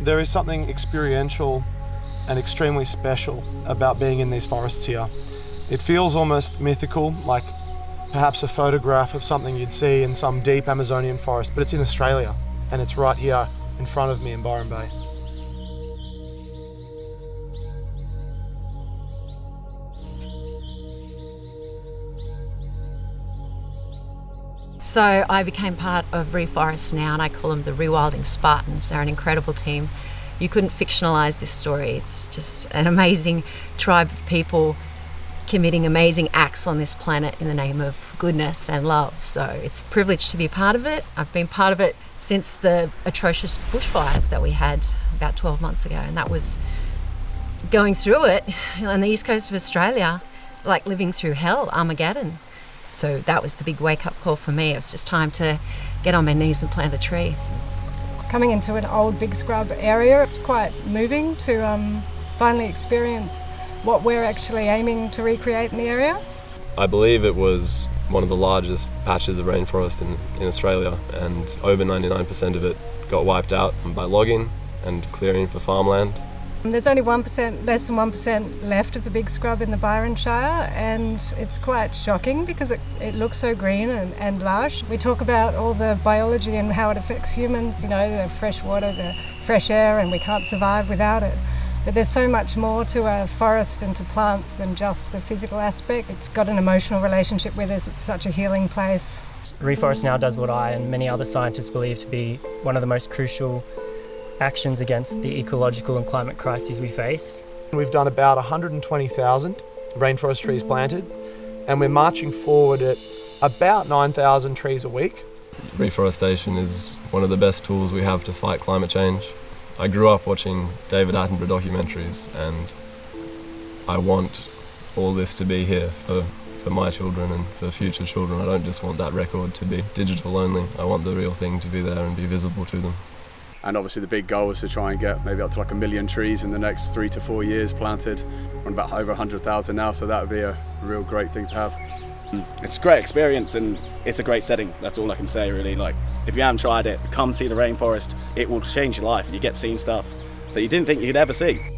There is something experiential and extremely special about being in these forests here. It feels almost mythical, like perhaps a photograph of something you'd see in some deep Amazonian forest, but it's in Australia and it's right here in front of me in Byron Bay. So I became part of Reforest now, and I call them the Rewilding Spartans. They're an incredible team. You couldn't fictionalize this story. It's just an amazing tribe of people committing amazing acts on this planet in the name of goodness and love. So it's a privilege to be part of it. I've been part of it since the atrocious bushfires that we had about 12 months ago, and that was going through it on the east coast of Australia, like living through hell, Armageddon. So that was the big wake up call for me. It was just time to get on my knees and plant a tree. Coming into an old big scrub area, it's quite moving to um, finally experience what we're actually aiming to recreate in the area. I believe it was one of the largest patches of rainforest in, in Australia, and over 99% of it got wiped out by logging and clearing for farmland. There's only 1%, less than 1% left of the big scrub in the Byron Shire, and it's quite shocking because it, it looks so green and, and lush. We talk about all the biology and how it affects humans, you know, the fresh water, the fresh air, and we can't survive without it. But there's so much more to a forest and to plants than just the physical aspect. It's got an emotional relationship with us, it's such a healing place. Reforest now does what I and many other scientists believe to be one of the most crucial actions against the ecological and climate crises we face. We've done about 120,000 rainforest trees planted, and we're marching forward at about 9,000 trees a week. Reforestation is one of the best tools we have to fight climate change. I grew up watching David Attenborough documentaries, and I want all this to be here for, for my children and for future children. I don't just want that record to be digital only, I want the real thing to be there and be visible to them. And obviously the big goal is to try and get maybe up to like a million trees in the next three to four years planted. We're on about over 100,000 now, so that would be a real great thing to have. Mm. It's a great experience and it's a great setting. That's all I can say really. Like if you haven't tried it, come see the rainforest. It will change your life. And you get seeing stuff that you didn't think you'd ever see.